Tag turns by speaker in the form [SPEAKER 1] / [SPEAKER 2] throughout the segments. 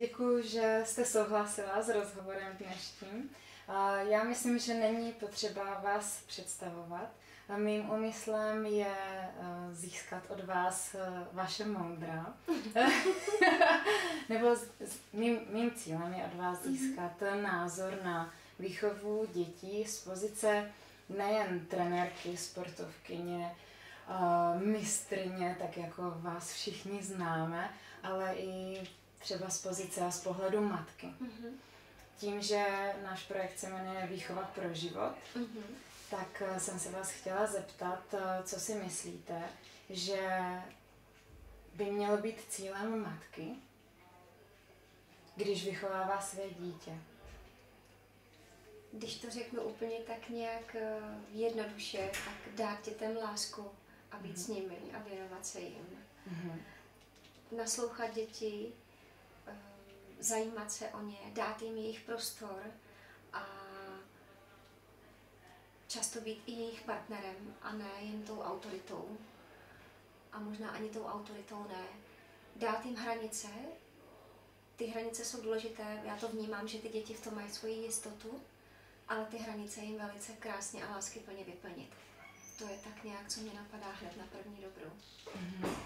[SPEAKER 1] Děkuji, že jste souhlasila s rozhovorem dnešním. Já myslím, že není potřeba vás představovat. Mým úmyslem je eh, získat od vás eh, vaše moudra. Nebo mým, mým cílem je od vás mhm. získat názor na výchovu dětí z pozice nejen trenérky, sportovkyně, eh, mistrně, tak jako vás všichni známe, ale i třeba z pozice a z pohledu matky. Mm-hmm. Tím, že náš projekt se jmenuje Výchova pro život, mm-hmm. tak eh, jsem se vás chtěla zeptat, eh, co si myslíte, že by mělo být cílem matky, když vychovává své dítě.
[SPEAKER 2] Když to řeknu úplně tak nějak eh, jednoduše, tak dát dětem lásku a být mm-hmm. s nimi a věnovat se jim. Mm-hmm. Naslouchat děti, zajímat se o ně, dát jim jejich prostor a často být i jejich partnerem a ne jen tou autoritou. A možná ani tou autoritou ne. Dát jim hranice. Ty hranice jsou důležité. Já to vnímám, že ty děti v tom mají svoji jistotu, ale ty hranice jim velice krásně a láskyplně vyplnit. To je tak nějak, co mě napadá hned na první dobrou. Mm-hmm.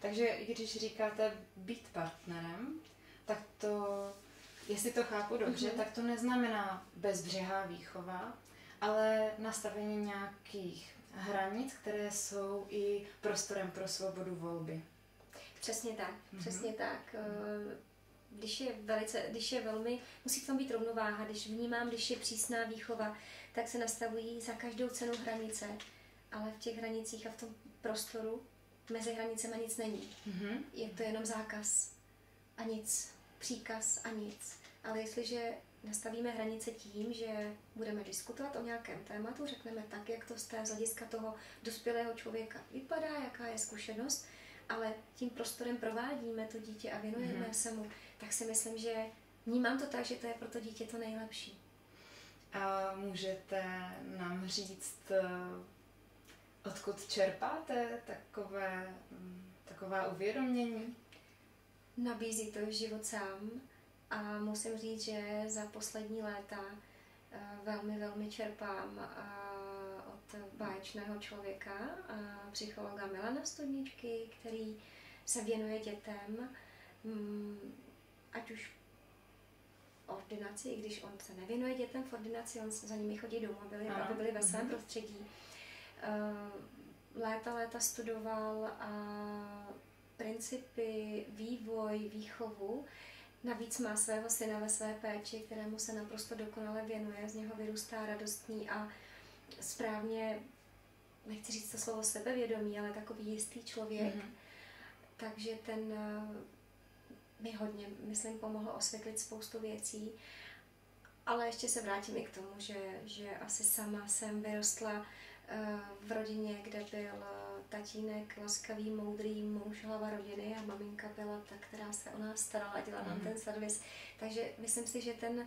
[SPEAKER 1] Takže když říkáte být partnerem, tak to, jestli to chápu dobře, mm-hmm. tak to neznamená bezbřehá výchova, ale nastavení nějakých hranic, které jsou i prostorem pro svobodu volby.
[SPEAKER 2] Přesně tak, mm-hmm. přesně tak. Eh, když je, velice, když je velmi, musí v tom být rovnováha, když vnímám, když je přísná výchova, tak se nastavují za každou cenu hranice, ale v těch hranicích a v tom prostoru mezi hranicemi nic není. Mm-hmm. Je to jenom zákaz a nic, příkaz a nic. Ale jestliže nastavíme hranice tím, že budeme diskutovat o nějakém tématu, řekneme tak, jak to z té z hlediska toho dospělého člověka vypadá, jaká je zkušenost, ale tím prostorem provádíme to dítě a věnujeme mm-hmm. se mu, tak si myslím, že vnímám to tak, že to je pro to dítě to nejlepší.
[SPEAKER 1] A můžete nám říct, eh, odkud čerpáte takové, mm, taková uvědomění?
[SPEAKER 2] Nabízí to život sám a musím říct, že za poslední léta eh, velmi, velmi čerpám eh, od báječného člověka, eh, psychologa Milana Studničky, který se věnuje dětem, mm, ať už ordinaci, i když on se nevěnuje dětem v ordinaci, on za nimi chodí domů, aby, aby byli ve svém mhm. prostředí. Léta, léta studoval a principy, vývoj, výchovu. Navíc má svého syna ve své péči, kterému se naprosto dokonale věnuje, z něho vyrůstá radostný a správně, nechci říct to slovo sebevědomý, ale takový jistý člověk. Mm-hmm. Takže ten eh, mi hodně, myslím, pomohl osvětlit spoustu věcí. Ale ještě se vrátím i k tomu, že, že asi sama jsem vyrostla Eh, v rodině, kde byl tatínek laskavý, moudrý muž, hlava rodiny a maminka byla ta, která se o nás starala a dělala nám mm. ten servis. Takže myslím si, že ten,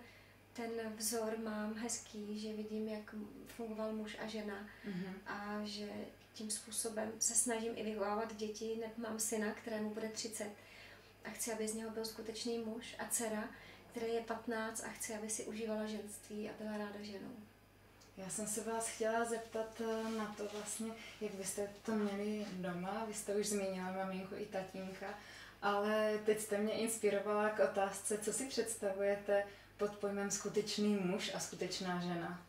[SPEAKER 2] ten vzor mám hezký, že vidím, jak fungoval muž a žena mm. a že tím způsobem se snažím i vychovávat děti. Mám syna, kterému bude 30 a chci, aby z něho byl skutečný muž a dcera, který je 15 a chci, aby si užívala ženství a byla ráda ženou.
[SPEAKER 1] Já jsem se vás chtěla zeptat eh, na to vlastně, jak byste to měli doma. Vy jste už zmínila maminku i tatínka, ale teď jste mě inspirovala k otázce, co si představujete pod pojmem skutečný muž a skutečná žena.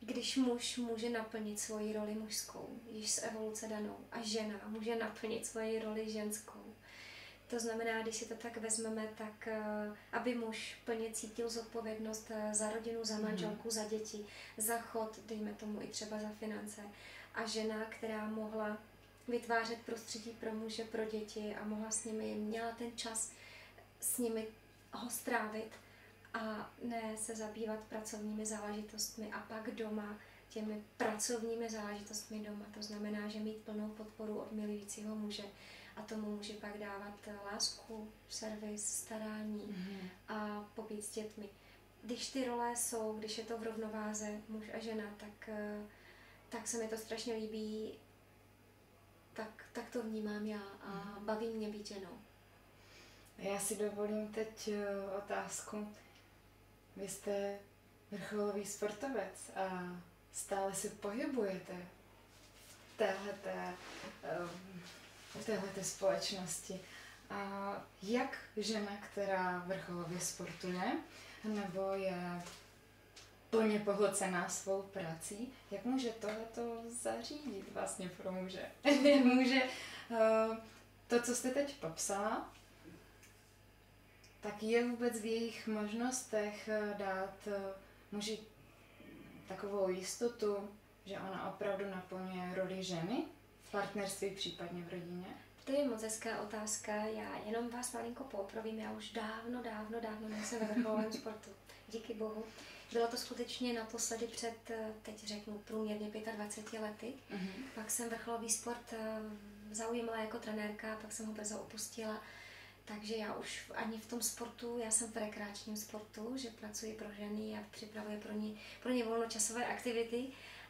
[SPEAKER 2] Když muž může naplnit svoji roli mužskou, již z evoluce danou, a žena může naplnit svoji roli ženskou, to znamená, když si to tak vezmeme, tak eh, aby muž plně cítil zodpovědnost eh, za rodinu, za mhm. manželku, za děti, za chod, dejme tomu i třeba za finance. A žena, která mohla vytvářet prostředí pro muže, pro děti a mohla s nimi, měla ten čas s nimi ho strávit a ne se zabývat pracovními záležitostmi a pak doma těmi pracovními záležitostmi doma. To znamená, že mít plnou podporu od milujícího muže a tomu může pak dávat lásku, servis, starání mm-hmm. a pobít s dětmi. Když ty role jsou, když je to v rovnováze muž a žena, tak, eh, tak se mi to strašně líbí, tak, tak to vnímám já a mm-hmm. baví mě být ženou.
[SPEAKER 1] Já si dovolím teď eh, otázku. Vy jste vrcholový sportovec a stále se pohybujete v téhleté, eh, v téhleté společnosti. A jak žena, která vrcholově sportuje, nebo je plně pohlcená svou prací, jak může tohleto zařídit vlastně pro muže? může uh, to, co jste teď popsala, tak je vůbec v jejich možnostech eh, dát eh, muži takovou jistotu, že ona opravdu naplňuje roli ženy partnerství, případně v rodině?
[SPEAKER 2] To je moc hezká otázka. Já jenom vás malinko poprovím. Já už dávno, dávno, dávno nejsem ve vrcholovém sportu. Díky bohu. Bylo to skutečně naposledy před, eh, teď řeknu, průměrně 25 lety. Mm-hmm. Pak jsem vrcholový sport zaujímala jako trenérka, pak jsem ho brzo opustila. Takže já už ani v tom sportu, já jsem v rekreačním sportu, že pracuji pro ženy a připravuji pro ně, pro ně volnočasové aktivity.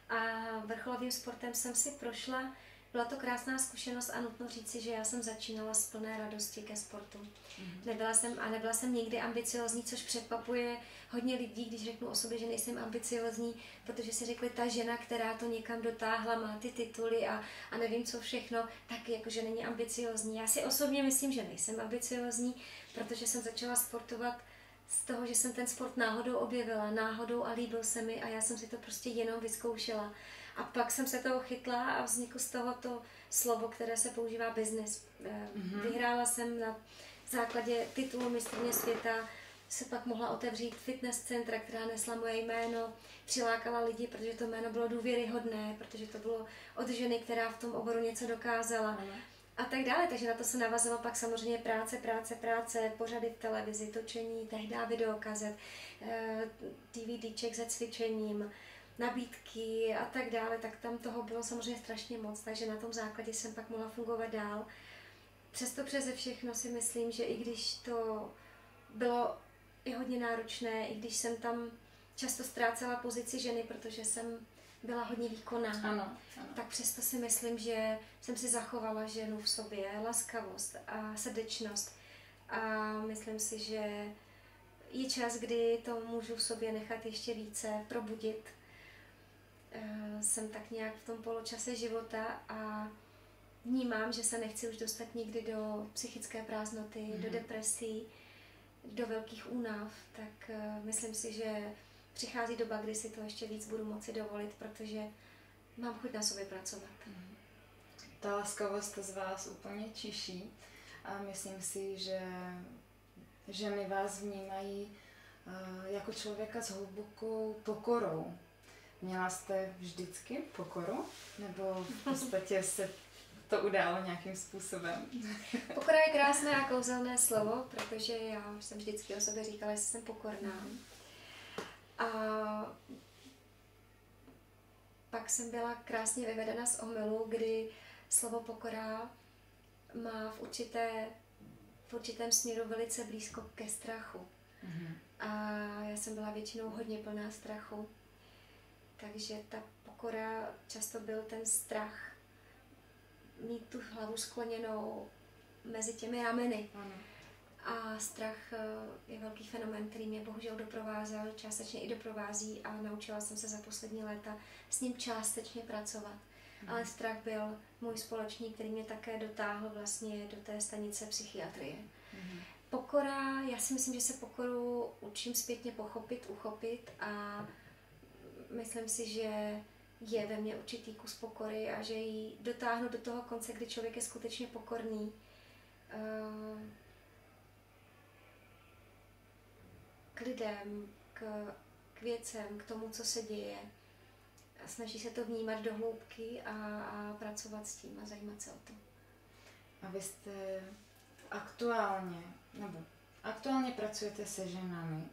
[SPEAKER 2] A vrcholovým sportem jsem si prošla byla to krásná zkušenost a nutno říci, že já jsem začínala z plné radosti ke sportu. Mm-hmm. Nebyla jsem a nebyla jsem nikdy ambiciozní, což překvapuje hodně lidí, když řeknu o sobě, že nejsem ambiciozní, protože si řekli, ta žena, která to někam dotáhla, má ty tituly a, a nevím co všechno, tak jakože není ambiciozní. Já si osobně myslím, že nejsem ambiciozní, protože jsem začala sportovat z toho, že jsem ten sport náhodou objevila, náhodou a líbil se mi a já jsem si to prostě jenom vyzkoušela. A pak jsem se toho chytla a vzniklo z toho to slovo, které se používá business. Mm-hmm. Vyhrála jsem na základě titulu mistrně světa, se pak mohla otevřít fitness centra, která nesla moje jméno, přilákala lidi, protože to jméno bylo důvěryhodné, protože to bylo od ženy, která v tom oboru něco dokázala. Mm. A tak dále, takže na to se navazovalo pak samozřejmě práce, práce, práce, pořady v televizi, točení, tehdy videokazet, DVDček eh, se cvičením, nabídky a tak dále, tak tam toho bylo samozřejmě strašně moc, takže na tom základě jsem pak mohla fungovat dál. Přesto přeze všechno si myslím, že i když to bylo i hodně náročné, i když jsem tam často ztrácela pozici ženy, protože jsem byla hodně výkonná,
[SPEAKER 1] ano, ano.
[SPEAKER 2] tak přesto si myslím, že jsem si zachovala ženu v sobě, laskavost a srdečnost. A myslím si, že je čas, kdy to můžu v sobě nechat ještě více probudit jsem tak nějak v tom poločase života a vnímám, že se nechci už dostat nikdy do psychické prázdnoty, mm. do depresí, do velkých únav, tak uh, myslím si, že přichází doba, kdy si to ještě víc budu moci dovolit, protože mám chuť na sobě pracovat. Mm.
[SPEAKER 1] Ta laskavost z vás úplně čiší a myslím si, že ženy vás vnímají uh, jako člověka s hlubokou pokorou Měla jste vždycky pokoru? Nebo v podstatě se to událo nějakým způsobem?
[SPEAKER 2] Pokora je krásné a kouzelné slovo, protože já jsem vždycky o sobě říkala, že jsem pokorná. A pak jsem byla krásně vyvedena z omylu, kdy slovo pokora má v, určité, v určitém směru velice blízko ke strachu. Mm-hmm. A já jsem byla většinou hodně plná strachu. Takže ta pokora často byl ten strach mít tu hlavu skloněnou mezi těmi rameny. Ano. A strach eh, je velký fenomen, který mě bohužel doprovázel, částečně i doprovází a naučila jsem se za poslední léta s ním částečně pracovat. Hmm. Ale strach byl můj společník, který mě také dotáhl vlastně do té stanice psychiatrie. Hmm. Pokora, já si myslím, že se pokoru učím zpětně pochopit, uchopit a myslím si, že je ve mně určitý kus pokory a že ji dotáhnu do toho konce, kdy člověk je skutečně pokorný. Eh, k lidem, k, k věcem, k tomu, co se děje. A snaží se to vnímat do hloubky a, a pracovat s tím a zajímat se o to.
[SPEAKER 1] A vy jste aktuálně, nebo aktuálně pracujete se ženami,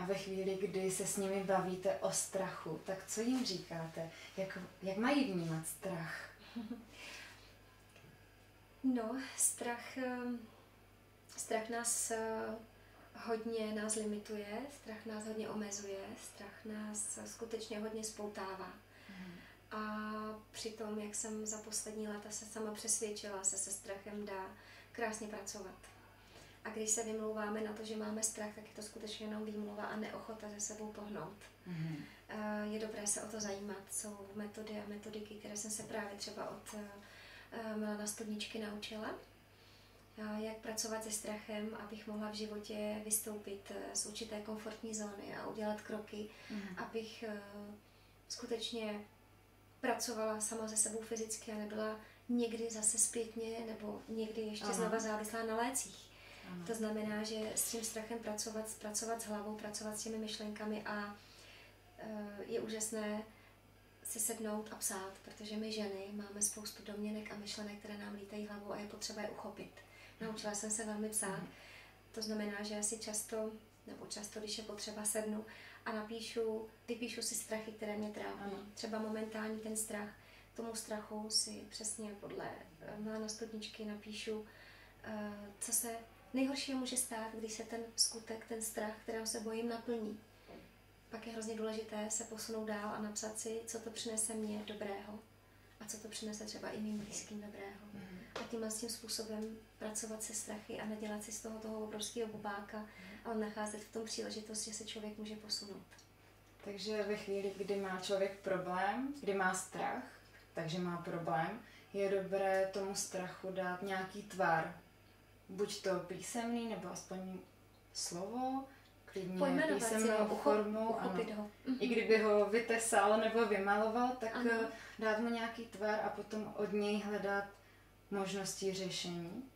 [SPEAKER 1] a ve chvíli, kdy se s nimi bavíte o strachu, tak co jim říkáte? Jak, jak mají vnímat strach?
[SPEAKER 2] No, strach, ehm, strach nás eh, hodně nás limituje, strach nás hodně omezuje, strach nás skutečně hodně spoutává. Mm. A přitom, jak jsem za poslední léta se sama přesvědčila, se se strachem dá krásně pracovat. A když se vymlouváme na to, že máme strach, tak je to skutečně jenom výmluva a neochota se sebou pohnout. Mm-hmm. Je dobré se o to zajímat. Jsou metody a metodiky, které jsem se právě třeba od eh, Milana Studničky naučila. Jak pracovat se strachem, abych mohla v životě vystoupit eh, z určité komfortní zóny a udělat kroky, mm-hmm. abych skutečně pracovala sama ze sebou fyzicky a nebyla někdy zase zpětně nebo někdy ještě Aha. znova závislá na lécích. Aha. To znamená, že s tím strachem pracovat, pracovat s hlavou, pracovat s těmi myšlenkami a e, je úžasné si sednout a psát, protože my ženy máme spoustu domněnek a myšlenek, které nám lítají hlavou a je potřeba je uchopit. Naučila jsem se velmi psát. Aha. To znamená, že asi často, nebo často, když je potřeba, sednu a napíšu, vypíšu si strachy, které mě trápí. Ano. Třeba momentální ten strach. Tomu strachu si přesně podle eh, Milana Studničky napíšu, eh, co se nejhoršího může stát, když se ten skutek, ten strach, kterého se bojím, naplní. Pak je hrozně důležité se posunout dál a napsat si, co to přinese mně dobrého a co to přinese třeba i mým blízkým dobrého. A tímhle tím způsobem pracovat se strachy a nedělat si z toho toho obrovského bubáka, ale nacházet v tom příležitost, že se člověk může posunout.
[SPEAKER 1] Takže ve chvíli, kdy má člověk problém, kdy má strach, takže má problém, je dobré tomu strachu dát nějaký tvar. Buď to písemný, nebo aspoň slovo, klidně písemnou formou. Ano. Ho. I kdyby ho vytesal nebo vymaloval, tak ano. Eh, dát mu nějaký tvar a potom od něj hledat možnosti řešení.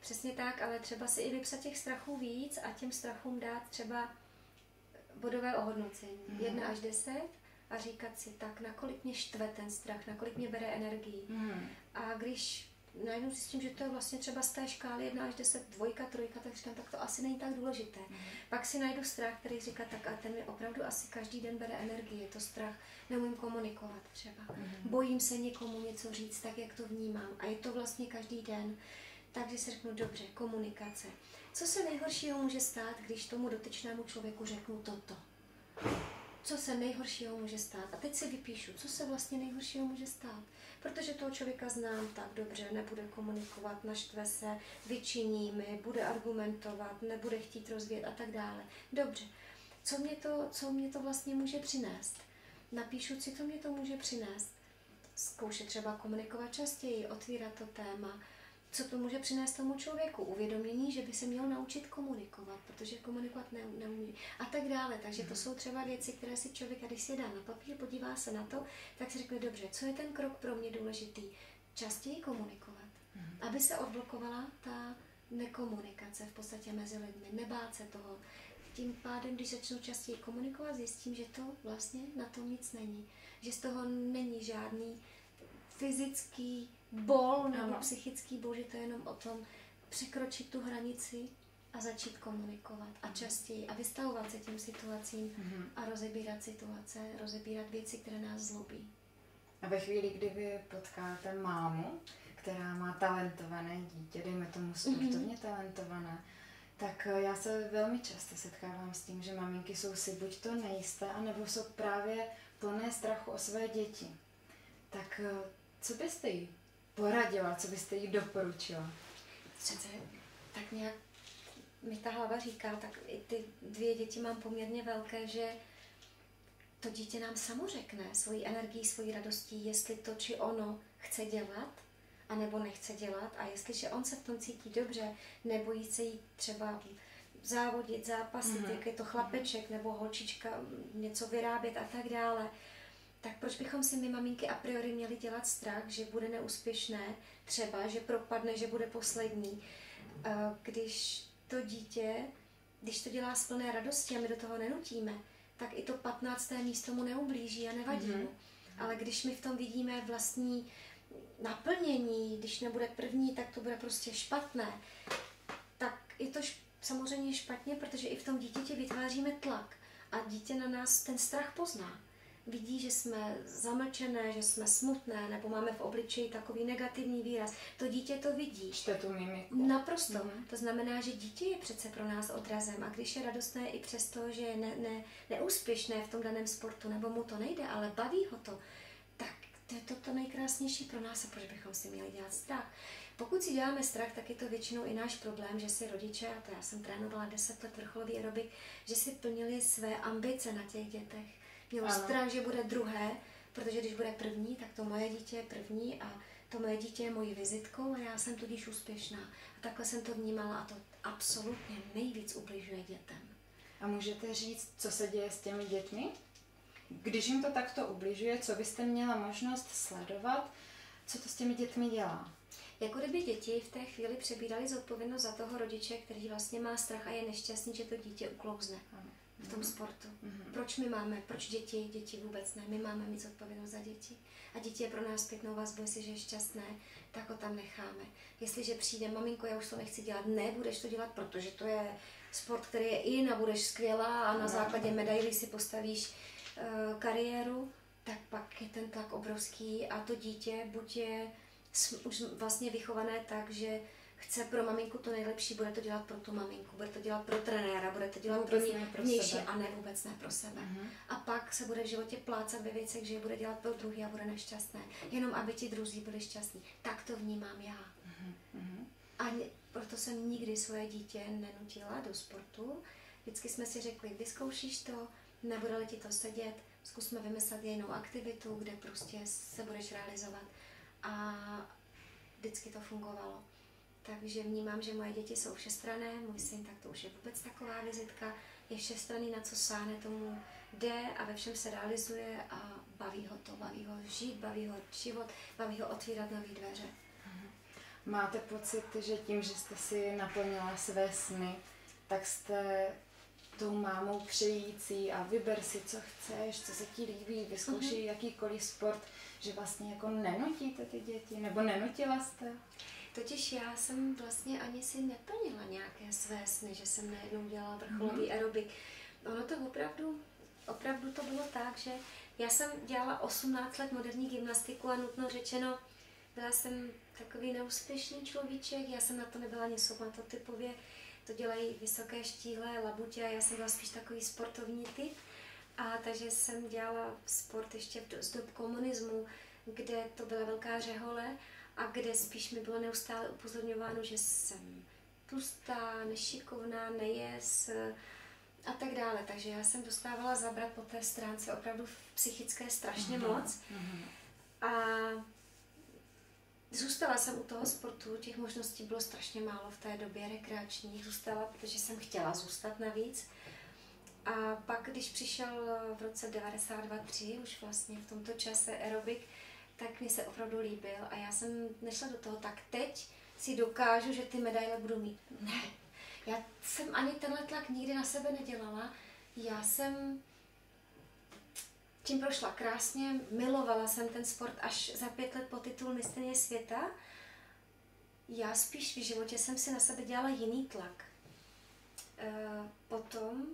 [SPEAKER 2] Přesně tak, ale třeba si i vypsat těch strachů víc a těm strachům dát třeba bodové ohodnocení. Mm. 1 až 10 a říkat si tak, nakolik mě štve ten strach, nakolik mě bere energii. Mm. A když najednou zjistím, že to je vlastně třeba z té škály 1 až 10, dvojka, trojka, tak říkám, tak to asi není tak důležité. Mm. Pak si najdu strach, který říká, tak a ten mi opravdu asi každý den bere energii, je to strach, neumím komunikovat třeba. Mm. Bojím se někomu něco říct, tak jak to vnímám. A je to vlastně každý den. Takže si řeknu, dobře, komunikace. Co se nejhoršího může stát, když tomu dotyčnému člověku řeknu toto? Co se nejhoršího může stát? A teď si vypíšu, co se vlastně nejhoršího může stát protože toho člověka znám tak dobře, nebude komunikovat, naštve se, vyčiní mi, bude argumentovat, nebude chtít rozvíjet a tak dále. Dobře, co mě to, co mě to vlastně může přinést? Napíšu si, co mě to může přinést. Zkoušet třeba komunikovat častěji, otvírat to téma, co to může přinést tomu člověku. Uvědomění, že by se měl naučit komunikovat, protože komunikovat ne, neumí a tak dále. Takže to mhm. jsou třeba věci, které si člověk, když si dá na papír, podívá se na to, tak si řekne, dobře, co je ten krok pro mě důležitý? Častěji komunikovat, mhm. aby se odblokovala ta nekomunikace v podstatě mezi lidmi, nebát se toho. Tím pádem, když začnu častěji komunikovat, zjistím, že to vlastně na tom nic není. Že z toho není žádný fyzický bol nebo ano. psychický bol, že to je jenom o tom překročit tu hranici a začít komunikovat a mhm. častěji a vystavovat se těm situacím mm-hmm. a rozebírat situace, rozebírat věci, které nás zlobí.
[SPEAKER 1] A ve chvíli, kdy vy potkáte mámu, která má talentované dítě, dejme tomu sportovně mm-hmm. talentované, tak eh, já se velmi často setkávám s tím, že maminky jsou si buď to nejisté, anebo jsou právě plné strachu o své děti. Tak eh, co byste jí poradila, co byste jí doporučila?
[SPEAKER 2] Přece tak nějak mi ta hlava říká, tak i ty dvě děti mám poměrně velké, že to dítě nám samo řekne svojí energií, svojí radostí, jestli to či ono chce dělat, anebo nechce dělat. A jestliže on se v tom cítí dobře, nebojí se jí třeba závodit, zápasit, mm-hmm. jak je to chlapeček nebo holčička, něco vyrábět a tak dále, tak proč bychom si my maminky a priori měli dělat strach, že bude neúspěšné, třeba, že propadne, že bude poslední, eh, když to dítě, když to dělá z plné radosti a my do toho nenutíme, tak i to 15. místo mu neublíží a nevadí mm-hmm. mu. Ale když my v tom vidíme vlastní naplnění, když nebude první, tak to bude prostě špatné, tak je to š- samozřejmě špatně, protože i v tom dítěti vytváříme tlak a dítě na nás ten strach pozná vidí, že jsme zamlčené, že jsme smutné, nebo máme v obličeji takový negativní výraz. To dítě to vidí.
[SPEAKER 1] Čte tu mimiku.
[SPEAKER 2] Naprosto. Mm-hmm. To znamená, že dítě je přece pro nás odrazem a když je radostné i přesto, že je ne, ne, neúspěšné v tom daném sportu, nebo mu to nejde, ale baví ho to, tak to je to, to nejkrásnější pro nás a proč bychom si měli dělat strach. Pokud si děláme strach, tak je to většinou i náš problém, že si rodiče, a to já jsem trénovala 10 let vrcholový aerobik, že si plnili své ambice na těch dětech. Mělo ano. strach, že bude druhé, protože když bude první, tak to moje dítě je první a to moje dítě je mojí vizitkou a já jsem tudíž úspěšná. A takhle jsem to vnímala a to absolutně nejvíc ubližuje dětem.
[SPEAKER 1] A můžete říct, co se děje s těmi dětmi? Když jim to takto ubližuje, co byste měla možnost sledovat, co to s těmi dětmi dělá?
[SPEAKER 2] Jako kdyby děti v té chvíli přebírali zodpovědnost za toho rodiče, který vlastně má strach a je nešťastný, že to dítě uklouzne v tom sportu. Mm-hmm. Proč my máme, proč děti, děti vůbec ne, my máme mít zodpovědnost za děti. A dítě je pro nás zpětnou vazbu, jestliže je šťastné, tak ho tam necháme. Jestliže přijde, maminko, já už to nechci dělat, ne, budeš to dělat, protože to je sport, který je in a budeš skvělá a na základě medailí si postavíš uh, kariéru, tak pak je ten tlak obrovský a to dítě buď je už vlastně vychované tak, že chce pro maminku to nejlepší, bude to dělat pro tu maminku, bude to dělat pro trenéra, bude to dělat vůbec pro ní vnější a ne vůbec ne pro sebe. Uh-huh. A pak se bude v životě plácat ve věcech, že je bude dělat pro druhý a bude nešťastné. Jenom aby ti druzí byli šťastní. Tak to vnímám já. Uh-huh. A proto jsem nikdy svoje dítě nenutila do sportu. Vždycky jsme si řekli, vyzkoušíš to, nebude ti to sedět, zkusme vymyslet jinou aktivitu, kde prostě se budeš realizovat. A vždycky to fungovalo. Takže vnímám, že moje děti jsou všestrané, můj syn tak to už je vůbec taková vizitka, je všestraný, na co sáhne, tomu jde a ve všem se realizuje a baví ho to, baví ho žít, baví ho život, baví ho otvírat nové dveře. Mhm.
[SPEAKER 1] Máte pocit, že tím, že jste si naplnila své sny, tak jste tou mámou přející a vyber si, co chceš, co se ti líbí, vyzkoušej mm-hmm. jakýkoliv sport, že vlastně jako nenutíte ty děti, nebo nenutila jste?
[SPEAKER 2] Totiž já jsem vlastně ani si neplnila nějaké své sny, že jsem najednou dělala vrcholový mm. aerobik. Ono to opravdu, opravdu to bylo tak, že já jsem dělala 18 let moderní gymnastiku a nutno řečeno, byla jsem takový neúspěšný človíček, já jsem na to nebyla ani somatotypově, to dělají vysoké štíhle, labutě a já jsem byla spíš takový sportovní typ. A takže jsem dělala sport ještě z dob komunismu, kde to byla velká řehole a kde spíš mi bylo neustále upozorňováno, že jsem tlustá, nešikovná, nejes a tak dále. Takže já jsem dostávala zabrat po té stránce opravdu psychické strašně mm-hmm. moc. Mm-hmm. A zůstala jsem u toho sportu, těch možností bylo strašně málo v té době rekreačních. Zůstala, protože jsem chtěla zůstat navíc. A pak, když přišel v roce 92-3, už vlastně v tomto čase aerobik, tak mi se opravdu líbil a já jsem nešla do toho, tak teď si dokážu, že ty medaile budu mít. Ne, já jsem ani tenhle tlak nikdy na sebe nedělala. Já jsem tím prošla krásně, milovala jsem ten sport až za pět let po titul mistrně světa. Já spíš v životě jsem si na sebe dělala jiný tlak. E, potom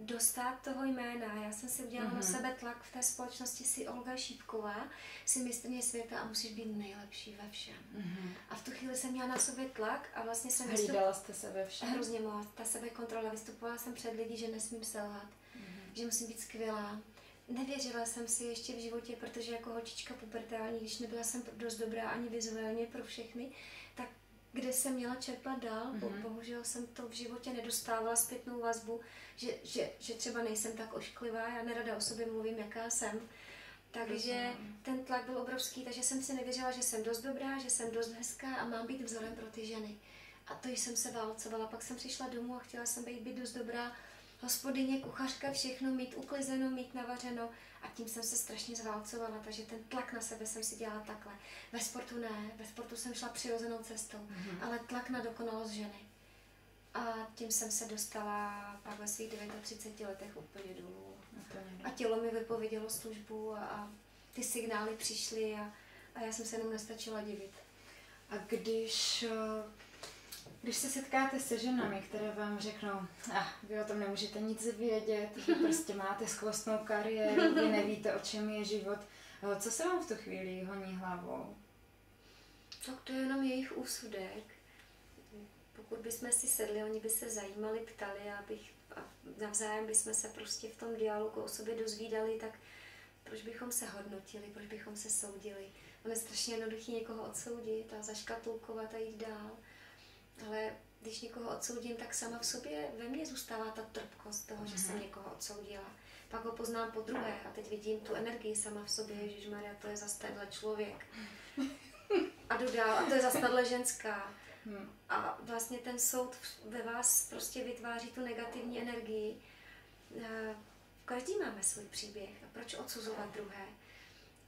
[SPEAKER 2] dostat toho jména. Já jsem si udělala mm-hmm. na sebe tlak v té společnosti, si Olga Šípková, si mistrně světa a musíš být nejlepší ve všem. Mm-hmm. A v tu chvíli jsem měla na sobě tlak a vlastně jsem...
[SPEAKER 1] Hlídala jste se ve všem?
[SPEAKER 2] Hrozně moc. Ta sebekontrola. Vystupovala jsem před lidi, že nesmím selhat, mm-hmm. že musím být skvělá. Nevěřila jsem si ještě v životě, protože jako holčička pubertální, když nebyla jsem dost dobrá ani vizuálně pro všechny, kde jsem měla čerpat dál. Mm-hmm. Bohužel jsem to v životě nedostávala zpětnou vazbu, že, že, že třeba nejsem tak ošklivá, já nerada o sobě mluvím, jaká jsem. Takže ten tlak byl obrovský, takže jsem si nevěřila, že jsem dost dobrá, že jsem dost hezká a mám být vzorem pro ty ženy. A to jsem se válcovala. Pak jsem přišla domů a chtěla jsem být, být dost dobrá hospodyně, kuchařka, všechno mít uklizeno, mít navařeno a tím jsem se strašně zválcovala, takže ten tlak na sebe jsem si dělala takhle. Ve sportu ne, ve sportu jsem šla přirozenou cestou, mm-hmm. ale tlak na dokonalost ženy. A tím jsem se dostala pak ve svých 39 letech úplně dolů. A tělo mi vypovědělo službu a, a ty signály přišly a, a já jsem se jenom nestačila divit.
[SPEAKER 1] A když když se setkáte se ženami, které vám řeknou, ah, vy o tom nemůžete nic vědět, prostě máte skvostnou kariéru, vy nevíte, o čem je život, co se vám v tu chvíli honí hlavou?
[SPEAKER 2] Tak to je jenom jejich úsudek. Pokud bychom si sedli, oni by se zajímali, ptali, abych, a navzájem bychom se prostě v tom dialogu o sobě dozvídali, tak proč bychom se hodnotili, proč bychom se soudili. On je strašně jednoduchý někoho odsoudit a zaškatulkovat a jít dál. Ale když někoho odsoudím, tak sama v sobě ve mně zůstává ta trpkost toho, že jsem mhm. někoho odsoudila. Pak ho poznám po druhé a teď vidím tu energii sama v sobě, Ježíš Maria, to je zase tenhle člověk. A jdu dál, a to je zase tahle ženská. Hmm. A vlastně ten soud ve vás prostě vytváří tu negativní energii. Každý máme svůj příběh. A proč odsuzovat druhé?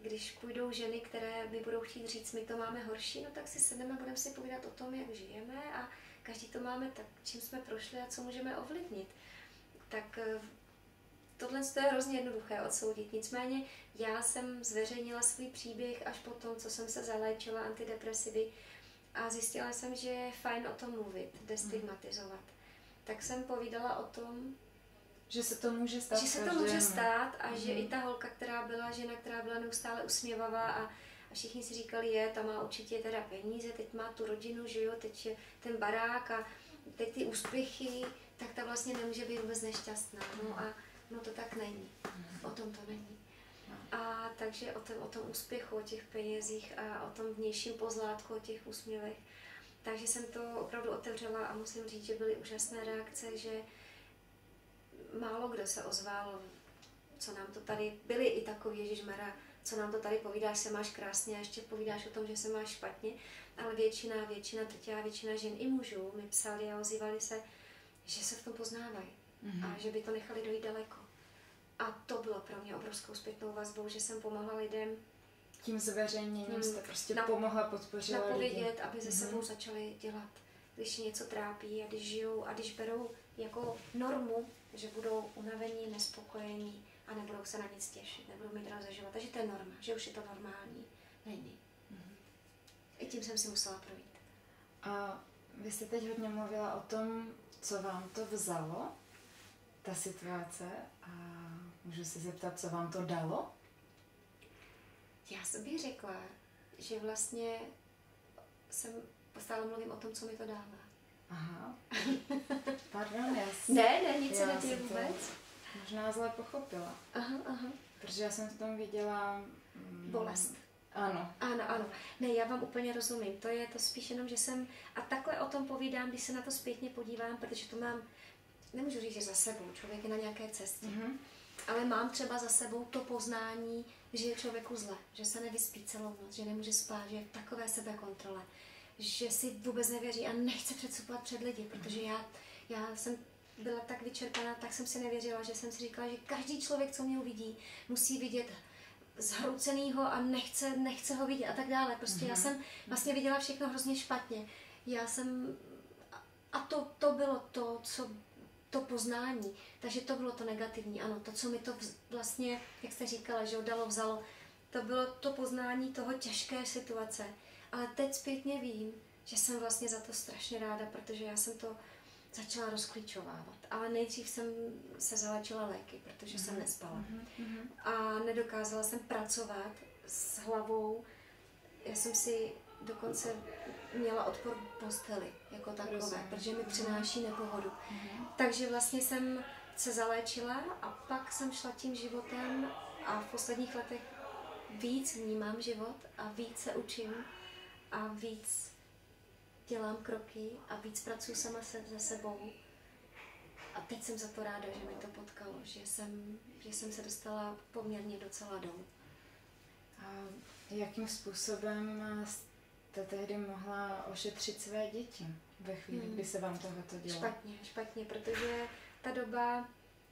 [SPEAKER 2] Když půjdou ženy, které mi budou chtít říct, my to máme horší, no tak si sedneme a budeme si povídat o tom, jak žijeme a každý to máme tak, čím jsme prošli a co můžeme ovlivnit. Tak eh, tohle je hrozně jednoduché odsoudit. Nicméně já jsem zveřejnila svůj příběh až po tom, co jsem se zaléčila antidepresivy a zjistila jsem, že je fajn o tom mluvit, destigmatizovat. Tak jsem povídala o tom,
[SPEAKER 1] že se to může stát.
[SPEAKER 2] Že se to může stát a mm. že i ta holka, která byla žena, která byla neustále usměvavá a, a všichni si říkali, je, ta má určitě teda peníze, teď má tu rodinu, že jo, teď je ten barák a teď ty úspěchy, tak ta vlastně nemůže být vůbec nešťastná. No a no to tak není. O tom to není. A takže o tom, o tom úspěchu, o těch penězích a o tom vnějším pozlátku, o těch úsměvech. Takže jsem to opravdu otevřela a musím říct, že byly úžasné reakce, že málo kdo se ozval, co nám to tady, byli i takový, Mara, co nám to tady povídáš, se máš krásně a ještě povídáš o tom, že se máš špatně, ale většina, většina teď většina žen i mužů mi psali a ozývali se, že se v tom poznávají mm-hmm. a že by to nechali dojít daleko. A to bylo pro mě obrovskou zpětnou vazbou, že jsem pomohla lidem.
[SPEAKER 1] Tím zveřejněním jste prostě na, pomohla, podpořila
[SPEAKER 2] napovědět, lidi. aby ze mm-hmm. sebou začali dělat, když něco trápí a když žijou a když berou jako normu, že budou unavení, nespokojení a nebudou se na nic těšit, nebudou mít rád život. Takže to je norma, že už je to normální. Není. Mm-hmm. I tím jsem si musela projít.
[SPEAKER 1] A vy jste teď hodně mluvila o tom, co vám to vzalo, ta situace, a můžu se zeptat, co vám to dalo?
[SPEAKER 2] Já bych řekla, že vlastně jsem stále mluvím o tom, co mi to dává.
[SPEAKER 1] Aha. Pardon, já.
[SPEAKER 2] Ne, ne, nic se neděje vůbec.
[SPEAKER 1] Možná zle pochopila.
[SPEAKER 2] Aha, aha.
[SPEAKER 1] Protože já jsem v tom viděla...
[SPEAKER 2] Mm, Bolest.
[SPEAKER 1] Ano.
[SPEAKER 2] Ano, ano. Ne, já vám úplně rozumím. To je to spíš jenom, že jsem... A takhle o tom povídám, když se na to zpětně podívám, protože to mám... Nemůžu říct, že za sebou. Člověk je na nějaké cestě. Mm-hmm. Ale mám třeba za sebou to poznání, že je člověku zle, že se nevyspí celou noc, že nemůže spát, že je v takové sebekontrole, že si vůbec nevěří a nechce předstupovat před lidi, protože já, já jsem byla tak vyčerpaná, tak jsem si nevěřila, že jsem si říkala, že každý člověk, co mě uvidí, musí vidět zhroucenýho a nechce, nechce ho vidět a tak dále. Prostě mm-hmm. já mhm. jsem vlastně viděla všechno hrozně špatně. Já jsem, a to, to bylo to, co to poznání. Takže to bylo to negativní, ano, to, co mi to vlastně, jak jste říkala, že dalo, vzalo, to bylo to poznání toho těžké situace. Ale teď zpětně vím, že jsem vlastně za to strašně ráda, protože já jsem to začala rozklíčovávat. Ale nejdřív jsem se zalečila léky, protože mm-hmm. jsem mhm. nespala. Mm-hmm. A nedokázala jsem pracovat s hlavou. Já jsem si dokonce měla odpor posteli jako takové, Rozumím. protože mi přináší nepohodu. Mm-hmm. Takže vlastně jsem se zaléčila a pak jsem šla tím životem a v posledních letech víc vnímám život a víc se učím a víc dělám kroky a víc pracuji sama se, se sebou. A teď jsem za to ráda, že mi to potkalo, že jsem, že jsem se dostala poměrně docela dolů.
[SPEAKER 1] A jakým způsobem jste tehdy mohla ošetřit své děti ve chvíli, hmm. kdy se vám tohoto dělo?
[SPEAKER 2] Špatně, špatně, protože ta doba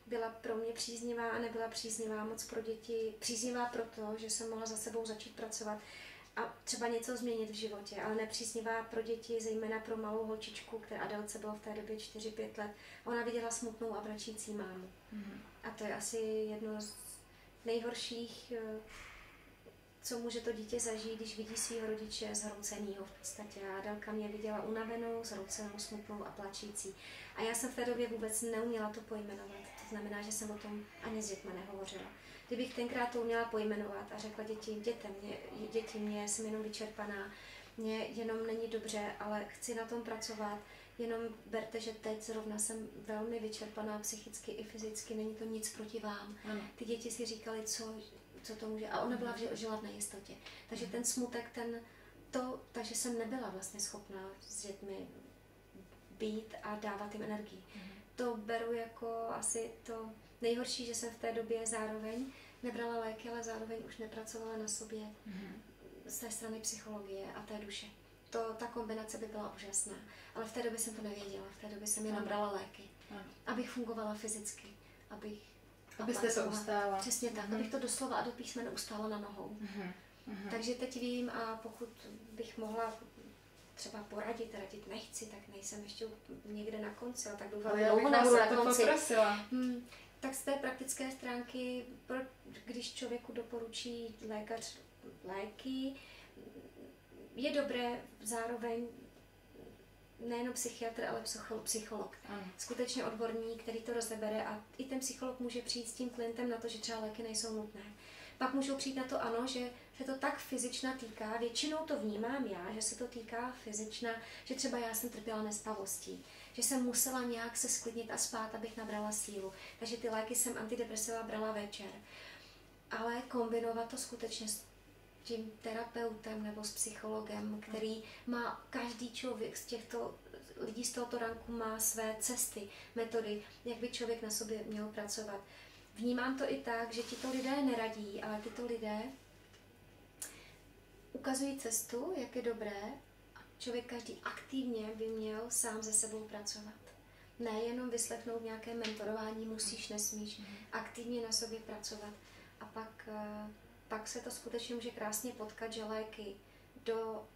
[SPEAKER 2] byla pro mě příznivá a nebyla příznivá moc pro děti. Příznivá proto, že jsem mohla za sebou začít pracovat a třeba něco změnit v životě, ale nepříznivá pro děti, zejména pro malou holčičku, která Adelce bylo v té době 4-5 let. Ona viděla smutnou a vračící mámu. Mm-hmm. A to je asi jedno z nejhorších, eh, co může to dítě zažít, když vidí svého rodiče zhroucenýho v podstatě. A Adelka mě viděla unavenou, zhroucenou, smutnou a plačící. A já jsem v té době vůbec neuměla to pojmenovat. To znamená, že jsem o tom ani s dětmi nehovořila. Kdybych tenkrát to uměla pojmenovat a řekla děti, dětem, mě, děti, mě jsem jenom vyčerpaná, mě jenom není dobře, ale chci na tom pracovat, jenom berte, že teď zrovna jsem velmi vyčerpaná psychicky i fyzicky, není to nic proti vám. Ano. Ty děti si říkali, co, co to může. A ona byla žila v nejistotě. Takže ten smutek, ten, to, takže jsem nebyla vlastně schopná s dětmi být a dávat jim energii. Mm. To beru jako asi to nejhorší, že jsem v té době zároveň nebrala léky, ale zároveň už nepracovala na sobě mm. z té strany psychologie a té duše. To, ta kombinace by byla úžasná. Ale v té době jsem to nevěděla. V té době jsem jenom brala léky. Ano. Abych fungovala fyzicky. Abych
[SPEAKER 1] Abyste to ustála.
[SPEAKER 2] Přesně tak, mm. abych to doslova a do písmene ustála na nohou. Mm. Mm. Takže teď vím a pokud bych mohla třeba poradit, radit nechci, tak nejsem ještě někde na konci, ale tak doufám, že dlouho na konci. Hmm, tak z té praktické stránky, když člověku doporučí lékař léky, je dobré zároveň nejenom psychiatr, ale psycholog. Ano. Skutečně odborník, který to rozebere a i ten psycholog může přijít s tím klientem na to, že třeba léky nejsou nutné. Pak můžou přijít na to ano, že se to tak fyzična týká, většinou to vnímám já, že se to týká fyzična, že třeba já jsem trpěla nespavostí, že jsem musela nějak se sklidnit a spát, abych nabrala sílu. Takže ty léky jsem antidepresiva brala večer. Ale kombinovat to skutečně s tím terapeutem nebo s psychologem, který má každý člověk z těchto lidí z tohoto ranku má své cesty, metody, jak by člověk na sobě měl pracovat. Vnímám to i tak, že tito lidé neradí, ale tyto lidé ukazují cestu, jak je dobré člověk každý aktivně by měl sám ze sebou pracovat. Nejenom vyslechnout nějaké mentorování, musíš, nesmíš, mm. aktivně na sobě pracovat. A pak, eh, pak se to skutečně může krásně potkat, že léky do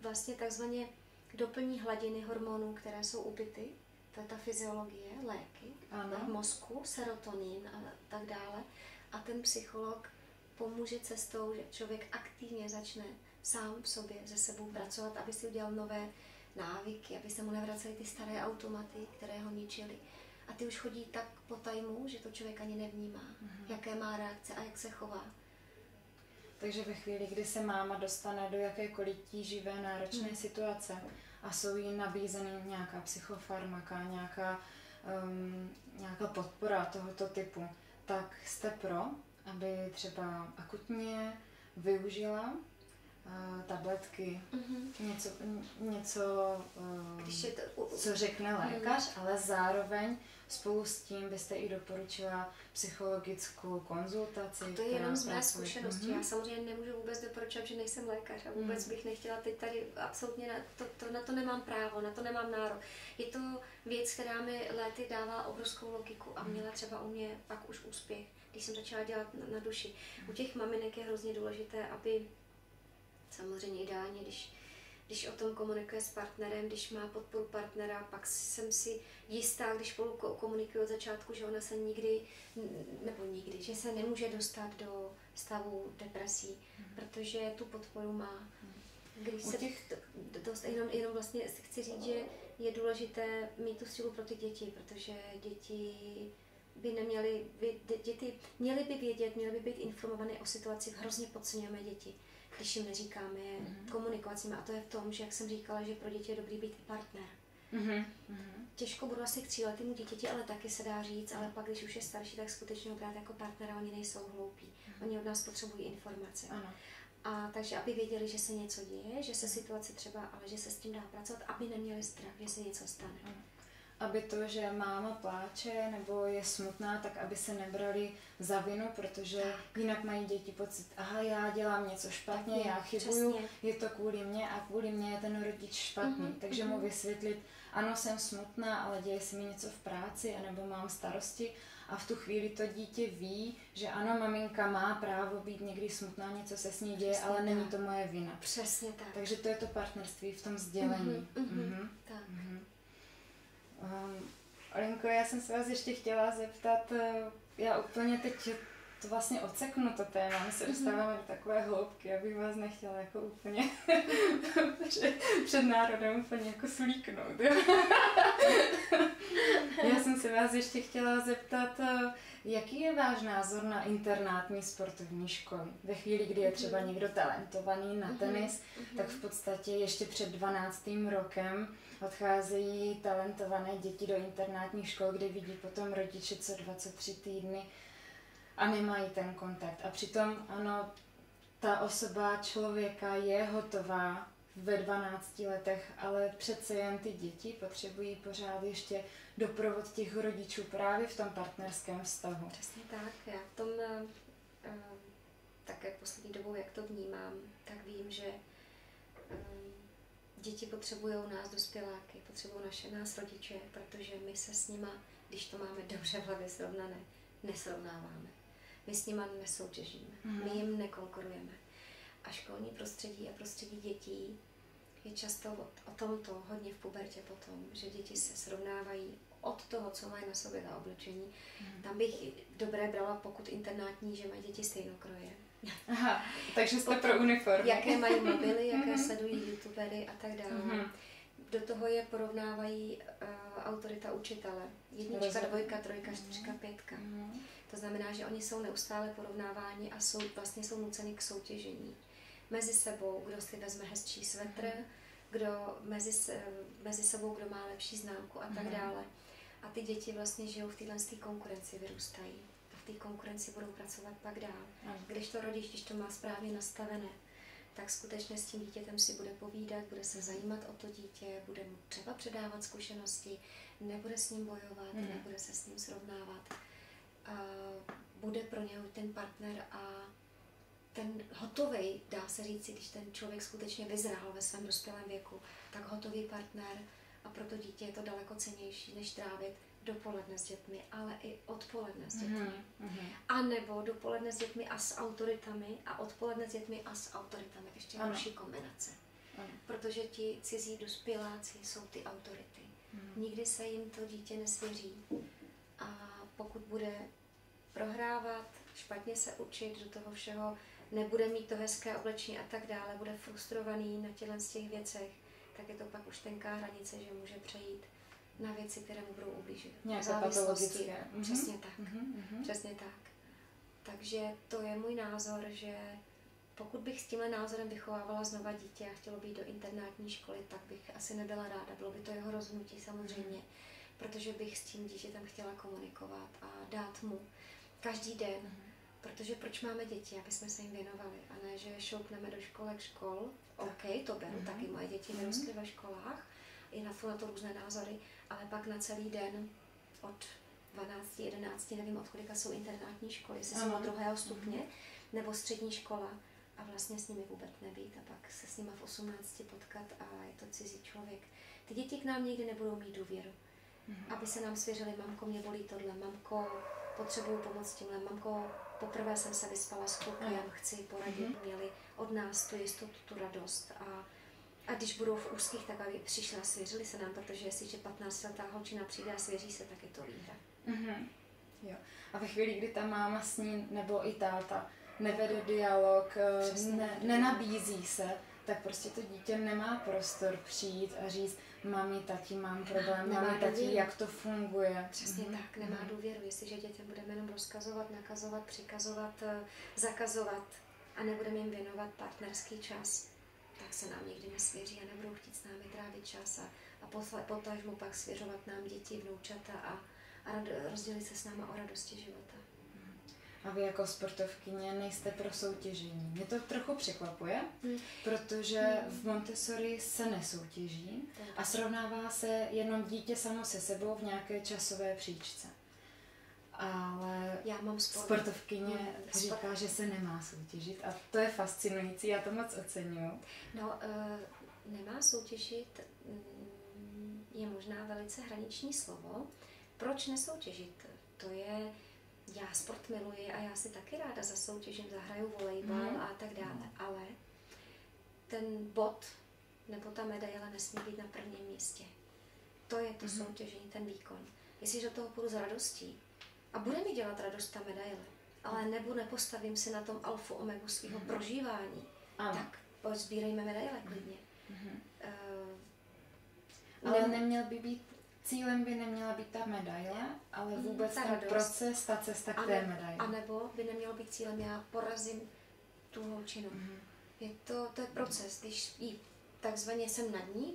[SPEAKER 2] vlastně takzvaně doplní hladiny hormonů, které jsou ubyty, to je ta fyziologie, léky ano. v mozku, serotonin a tak dále. A ten psycholog pomůže cestou, že člověk aktivně začne sám v sobě ze sebou pracovat, aby si udělal nové návyky, aby se mu nevracely ty staré automaty, které ho ničily. A ty už chodí tak po tajmu, že to člověk ani nevnímá, mm-hmm. jaké má reakce a jak se chová.
[SPEAKER 1] Takže ve chvíli, kdy se máma dostane do jakékoliv tíživé, náročné mm. situace a jsou jí nabízeny nějaká psychofarmaka, nějaká, um, nějaká podpora tohoto typu, tak jste pro, aby třeba akutně využila uh, tabletky, mm-hmm. něco, něco uh, Když je to, co řekne mhm. lékař, mm. ale zároveň spolu s tím byste i doporučila psychologickou konzultaci.
[SPEAKER 2] A to je jenom z mé zkušenosti. Mm-hmm. Já samozřejmě nemůžu vůbec doporučovat, že nejsem lékař a vůbec mm. bych nechtěla teď tady absolutně na to, to, na to nemám právo, na to nemám nárok. Je to věc, která mi léty dává obrovskou logiku a mhm. měla třeba u mě pak už úspěch, když jsem začala dělat na, na duši. U těch maminek je hrozně důležité, aby samozřejmě ideálně, když když o tom komunikuje s partnerem, když má podporu partnera, pak jsem si jistá, když spolu komunikuje od začátku, že ona se nikdy, nebo nikdy, že se nemůže dostat do stavu depresí, hmm. protože tu podporu má. Když se těch... dost, jenom, jenom vlastně chci říct, že je důležité mít tu sílu pro ty děti, protože děti by neměly, by, děti měly by vědět, měly by být informované o situaci, hrozně podceňujeme děti když jim neříkáme, je mm-hmm. komunikovat s nimi. A to je v tom, že jak jsem říkala, že pro děti je dobrý být i partner. Mm-hmm. Těžko budu asi k tříletému dítěti, ale taky se dá říct, ale pak, když už je starší, tak skutečně ho brát jako partnera, oni nejsou hloupí. Mm-hmm. Oni od nás potřebují informace. Ano. A takže, aby věděli, že se něco děje, že se situace třeba, ale že se s tím dá pracovat, aby neměli strach, že se něco stane. Ano
[SPEAKER 1] aby to, že máma pláče nebo je smutná, tak aby se nebrali za vinu, protože jinak mají děti pocit, aha, já dělám něco špatně, já chybuju, přesně. je to kvůli mně a kvůli mně je ten rodič špatný. Mm-hmm, Takže mm-hmm. mu vysvětlit, ano, jsem smutná, ale děje se mi něco v práci, anebo mám starosti a v tu chvíli to dítě ví, že ano, maminka má právo být někdy smutná, něco se s ní děje, Přesně ale tak. není to moje vina.
[SPEAKER 2] Přesně tak.
[SPEAKER 1] Takže to je to partnerství v tom sdělení. Mm-hmm, mm-hmm. Tak. Mm-hmm. Um, Olinko, já jsem se vás ještě chtěla zeptat, eh, já úplně teď to vlastně odseknu to téma, my se mhm. dostáváme do takové hloubky, abych vás nechtěla jako úplně před, národem úplně jako slíknout. já jsem se vás ještě chtěla zeptat, eh, jaký je váš názor na internátní sportovní školy? Ve chvíli, kdy je třeba mhm. někdo talentovaný na mhm. tenis, tak v podstatě ještě před 12. rokem odcházejí talentované děti do internátních škol, kde vidí potom rodiče co 23 týdny a nemají ten kontakt. A přitom ano, ta osoba člověka je hotová ve 12 letech, ale přece jen ty děti potřebují pořád ještě doprovod těch rodičů právě v tom partnerském vztahu.
[SPEAKER 2] Přesně tak. Já v tom uh, také poslední dobou, jak to vnímám, tak vím, že děti potřebují nás dospěláky, potřebují naše nás rodiče, protože my se s nima, když to máme dobře v hlavě srovnané, nesrovnáváme. My s nima nesoutěžíme, mm. my jim nekonkurujeme. A školní prostředí a prostředí dětí je často o, tomto hodně v pubertě potom, že děti se srovnávají od toho, co mají na sobě za oblečení. Mm. Tam bych dobré brala, pokud internátní, že mají děti stejnokroje.
[SPEAKER 1] Aha, takže jste pro uniformy.
[SPEAKER 2] Jaké mají mobily, jaké mm. sledují youtubery a tak dále. Mm. Do toho je porovnávají uh, autorita učitele. Jednička, Rozumím. dvojka, trojka, čtyřka, pětka. Mm. To znamená, že oni jsou neustále porovnáváni a jsou, vlastně jsou nuceni k soutěžení. Mezi sebou, kdo si vezme hezčí svetr, mm. kdo mezi, se, mezi sebou, kdo má lepší známku a tak mm. dále. A ty děti vlastně žijou v téhle konkurenci, vyrůstají. A v té konkurenci budou pracovat pak dál. Mm. Když to rodič, když to má správně nastavené, tak skutečně s tím dítětem si bude povídat, bude se zajímat o to dítě, bude mu třeba předávat zkušenosti, nebude s ním bojovat, mm. nebude se s ním srovnávat bude pro něho ten partner a ten hotový, dá se říct, když ten člověk skutečně vyzrál ve svém dospělém věku, tak hotový partner a pro to dítě je to daleko cenější, než trávit dopoledne s dětmi, ale i odpoledne s dětmi. Mm-hmm. A nebo dopoledne s dětmi a s autoritami a odpoledne s dětmi a s autoritami. Ještě další kombinace. Ano. Protože ti cizí dospěláci jsou ty autority. Mm. Nikdy se jim to dítě nesvěří. A pokud bude prohrávat, špatně se učit do toho všeho, nebude mít to hezké oblečení a tak dále, bude frustrovaný na těchto z těch věcech, tak je to pak už tenká hranice, že může přejít na věci, které mu budou ublížit.
[SPEAKER 1] Nějaké patologické.
[SPEAKER 2] Mhm. Přesně tak. Mm-hmm. Přesně tak. Takže to je můj názor, že pokud bych s tímhle názorem vychovávala znova dítě a chtělo být do internátní školy, tak bych asi nebyla ráda. Bylo by to jeho rozhodnutí samozřejmě. Mm protože bych s tím dítětem chtěla komunikovat a dát mu každý den, mm-hmm. protože proč máme děti, aby jsme se jim věnovali a ne, že šoupneme do školek škol, OK, to beru, mm-hmm. taky moje děti vyrostly mm-hmm. ve školách, i na to, na to různé názory, ale pak na celý den od 12, 11, nevím od kolika jsou internátní školy, jestli jsou od druhého stupně, mm-hmm. nebo střední škola a vlastně s nimi vůbec nebýt a pak se s nimi v 18 potkat a je to cizí člověk. Ty děti k nám nikdy nebudou mít důvěru mm-hmm. aby se nám svěřili, mamko, mě bolí tohle, mamko, potřebuju pomoc tímhle, mamko, poprvé jsem se vyspala s klukem, mm-hmm. chci poradit, mm-hmm. měli od nás tu jistotu, tu radost a a když budou v úzkých, tak aby přišli a svěřili se nám, protože jestliže 15 letá holčina přijde a svěří se, tak je to výhra.
[SPEAKER 1] Mm-hmm. Jo. A ve chvíli, kdy ta máma s ní nebo i táta nevede dialog, ne, nenabízí se, tak prostě to dítě nemá prostor přijít a říct, mami, tati, mám problém, nemá mami, tati, jak to funguje.
[SPEAKER 2] Přesně mm-hmm. tak, nemá mm-hmm. důvěru. Jestliže dětem budeme jenom rozkazovat, nakazovat, přikazovat, eh, zakazovat a nebudeme jim věnovat partnerský čas, tak se nám nikdy nesvěří a nebudou chtít s námi trávit čas a, a potažmo pak svěřovat nám děti, vnoučata a, a rozdělit se s náma o radosti života.
[SPEAKER 1] A vy jako sportovkyně nejste pro soutěžení. Mě to trochu překvapuje, hmm. protože hmm. v Montessori se nesoutěží a srovnává se jenom dítě samo se sebou v nějaké časové příčce. Ale
[SPEAKER 2] já mám
[SPEAKER 1] sportovkyně hmm. říká, že se nemá soutěžit a to je fascinující, já to moc oceňuju.
[SPEAKER 2] No, uh, nemá soutěžit mm, je možná velice hraniční slovo. Proč nesoutěžit? To je já sport miluji a já si taky ráda zasoutěžím, zahraju volejbal mm. a tak dále, ale ten bod nebo ta medaile nesmí být na prvním místě. To je to mm. soutěžení, ten výkon. Jestli do toho půjdu s radostí a bude mi dělat radost ta medaile, ale nebo nepostavím si na tom alfu omegu svého mm. prožívání, ano. tak pojď sbírejme medaile klidně. Mm.
[SPEAKER 1] Uh, ale neměl by být cílem by neměla být ta medaile, ale mhm, vůbec ta ten radost. proces, ta cesta k té medaili.
[SPEAKER 2] A nebo by nemělo být cílem, já porazím tu holčinu. Mm. Je to, to je proces, když jí takzvaně jsem nad ní,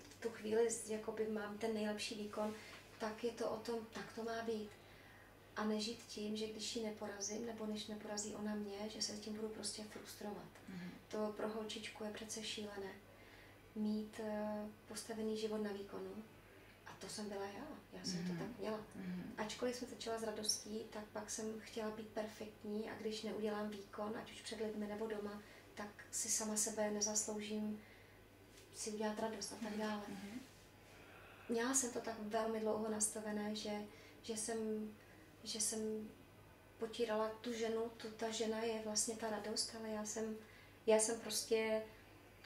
[SPEAKER 2] v tu chvíli jakoby mám ten nejlepší výkon, tak je to o tom, tak to má být. A nežít tím, že když ji neporazím, nebo než neporazí ona mě, že se s tím budu prostě frustrovat.
[SPEAKER 1] Mhm.
[SPEAKER 2] To pro holčičku je přece šílené. Mít uh, postavený život na výkonu. A to jsem byla já. Já jsem
[SPEAKER 1] Mhm.
[SPEAKER 2] to tak měla.
[SPEAKER 1] Mhm.
[SPEAKER 2] Ačkoliv jsem začala s radostí, tak pak jsem chtěla být perfektní a když neudělám výkon, ať už před lidmi nebo doma, tak si sama sebe nezasloužím si udělat radost a tak dále.
[SPEAKER 1] Mhm.
[SPEAKER 2] Měla jsem to tak velmi dlouho nastavené, že, že, jsem, že jsem potírala tu ženu, tu, ta žena je vlastně ta radost, ale já jsem, já jsem prostě,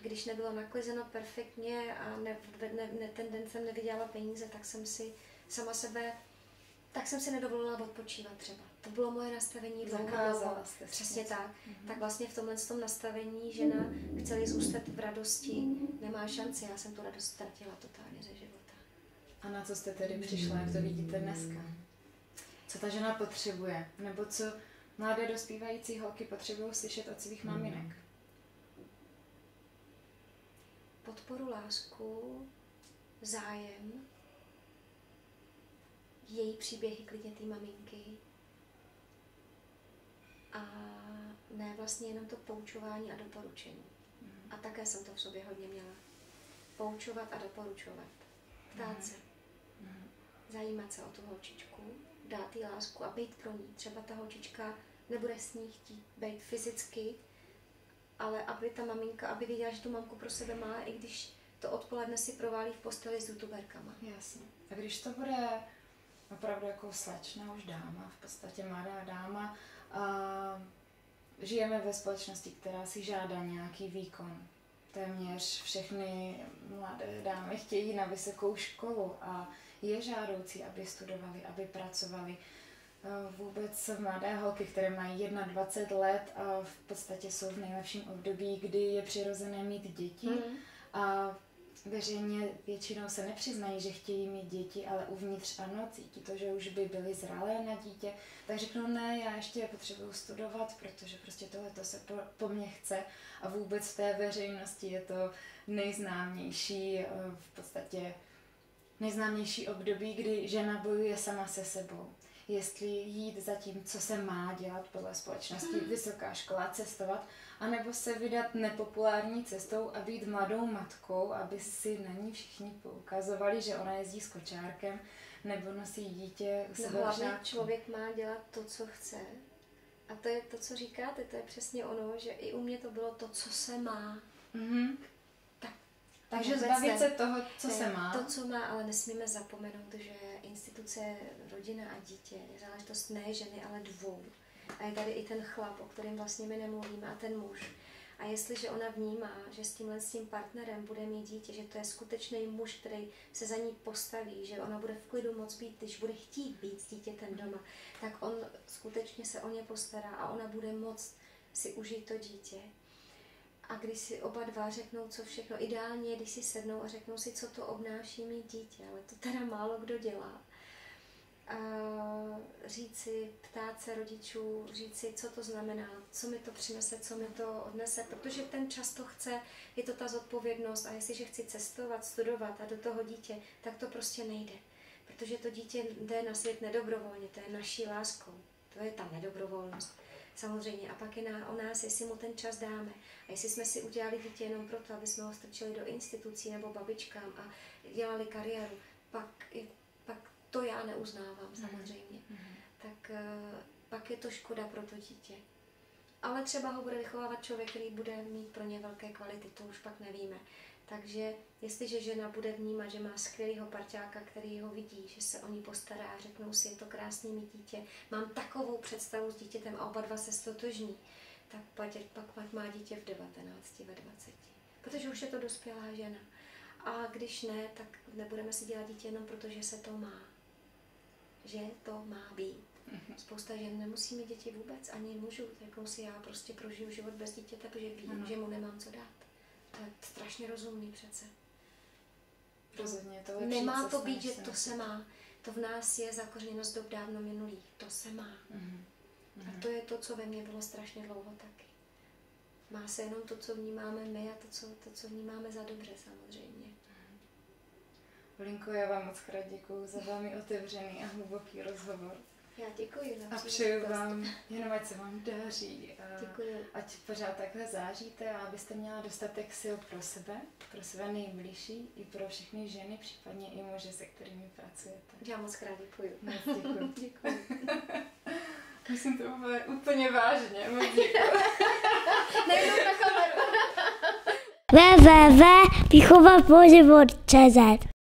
[SPEAKER 2] když nebylo naklizeno perfektně a ne, ne, ne, ten den jsem nevydělala peníze, tak jsem si sama sebe, tak jsem si nedovolila odpočívat třeba. To bylo moje nastavení.
[SPEAKER 1] Zakázala jste
[SPEAKER 2] Přesně tak.
[SPEAKER 1] Mhm.
[SPEAKER 2] Tak vlastně v tomhle tom nastavení žena chce zůstat v radosti, nemá šanci. Já jsem tu radost ztratila totálně ze života.
[SPEAKER 1] A na co jste tedy přišla, jak to vidíte dneska? Co ta žena potřebuje? Nebo co mladé dospívající holky potřebují slyšet od svých maminek?
[SPEAKER 2] Podporu, lásku, zájem, její příběhy klidně té maminky a ne vlastně jenom to poučování a doporučení.
[SPEAKER 1] Mhm.
[SPEAKER 2] A také jsem to v sobě hodně měla. Poučovat a doporučovat. Ptát se.
[SPEAKER 1] Mhm.
[SPEAKER 2] zajímat se o tu holčičku, dát jí lásku a být pro ní. Třeba ta holčička nebude s ní chtít být fyzicky, ale aby ta maminka, aby věděla, že tu mamku pro sebe má, i když to odpoledne si proválí v posteli s youtuberkama.
[SPEAKER 1] Jasně. A když to bude opravdu jako slečna, už dáma, v podstatě mladá dáma, a žijeme ve společnosti, která si žádá nějaký výkon. Téměř všechny mladé dámy chtějí na vysokou školu a je žádoucí, aby studovali, aby pracovali. Eh, Vůbec mladé holky, které mají 21 let a v podstatě jsou v nejlepším období, kdy je přirozené mít děti,
[SPEAKER 2] Mm.
[SPEAKER 1] a veřejně většinou se nepřiznají, že chtějí mít děti, ale uvnitř ano, cítí to, že už by byly zralé na dítě, tak řeknou ne, já ještě potřebuju studovat, protože prostě tohle to se po, po mně chce. A vůbec v té veřejnosti je to nejznámější eh, v podstatě nejznámější období, kdy žena bojuje sama se sebou. Jestli jít za tím, co se má dělat podle společnosti, vysoká škola, cestovat, anebo se vydat nepopulární cestou a být mladou matkou, aby si na ní všichni poukazovali, že ona jezdí s kočárkem nebo nosí dítě u
[SPEAKER 2] No, hlavně člověk má dělat to, co chce. A to je to, co říkáte, to je přesně ono, že i u mě to bylo to, co se má.
[SPEAKER 1] Mhm.
[SPEAKER 2] Tak
[SPEAKER 1] Takže zbavit
[SPEAKER 2] ne.
[SPEAKER 1] se toho, co
[SPEAKER 2] Ne,
[SPEAKER 1] se má.
[SPEAKER 2] To, co má, ale nesmíme zapomenout, že instituce rodina a dítě je záležitost ne ženy, ale dvou. A je tady i ten chlap, o kterém vlastně my nemluvíme, a ten muž. A jestliže ona vnímá, že s tímhle s tím partnerem bude mít dítě, že to je skutečný muž, který se za ní postaví, že ona bude v klidu moc být, když bude chtít být s dítětem doma, tak on skutečně se o ně postará a ona bude moc si užít to dítě. A když si oba dva řeknou, co všechno, ideálně je, když si sednou a řeknou si, co to obnáší mít dítě, ale to teda málo kdo dělá. Říci, ptát se rodičů, říci, co to znamená, co mi to přinese, co mi to odnese, protože ten čas to chce, je to ta zodpovědnost a jestliže chci cestovat, studovat a do toho dítě, tak to prostě nejde. Protože to dítě jde na svět nedobrovolně, to je naší láskou, to je ta nedobrovolnost. Samozřejmě. A pak je na, o nás, jestli mu ten čas dáme. A jestli jsme si udělali dítě jenom proto, aby jsme ho strčili do institucí nebo babičkám a dělali kariéru, pak, je- to já neuznávám samozřejmě.
[SPEAKER 1] Mhm.
[SPEAKER 2] Tak eh, pak je to škoda pro to dítě. Ale třeba ho bude vychovávat člověk, který bude mít pro ně velké kvality, to už pak nevíme. Takže jestliže žena bude vnímat, že má skvělého parťáka, který ho vidí, že se o ní postará a řeknou si, je to krásný mít dítě, mám takovou představu s dítětem a oba dva se stotožní, tak pak, pak, pak má dítě v 19, ve 20. Protože už je to dospělá žena. A když ne, tak nebudeme si dělat dítě jenom proto, že se to má. Že to má být. Spousta žen nemusí mít děti vůbec, ani mužů. Řeknou si, já prostě prožiju život bez dítěte, protože vím,
[SPEAKER 1] Ano.
[SPEAKER 2] že mu nemám co dát. To je strašně rozumný přece.
[SPEAKER 1] Rozhodně je to lepší
[SPEAKER 2] Nemá to být, že to se má. To v nás je zakořeněno z dob dávno minulých. To se má.
[SPEAKER 1] Mhm.
[SPEAKER 2] A to je to, co ve mně bylo strašně dlouho taky. Má se jenom to, co vnímáme my a to, co, to, co vnímáme za dobře samozřejmě.
[SPEAKER 1] Linko, já vám moc krát děkuji za velmi otevřený a hluboký rozhovor.
[SPEAKER 2] Já děkuji.
[SPEAKER 1] A přeju vám, jenom ať se vám daří. A
[SPEAKER 2] děkuji.
[SPEAKER 1] Ať pořád takhle záříte a abyste měla dostatek sil pro sebe, pro své nejbližší i pro všechny ženy, případně i muže, se kterými pracujete.
[SPEAKER 2] Já moc krát děkuji.
[SPEAKER 1] Moc děkuji.
[SPEAKER 2] děkuji.
[SPEAKER 1] Myslím to úplně, úplně vážně. Moc děkuji.
[SPEAKER 2] Nejenom na kameru.
[SPEAKER 3] www.výchovapoživot.cz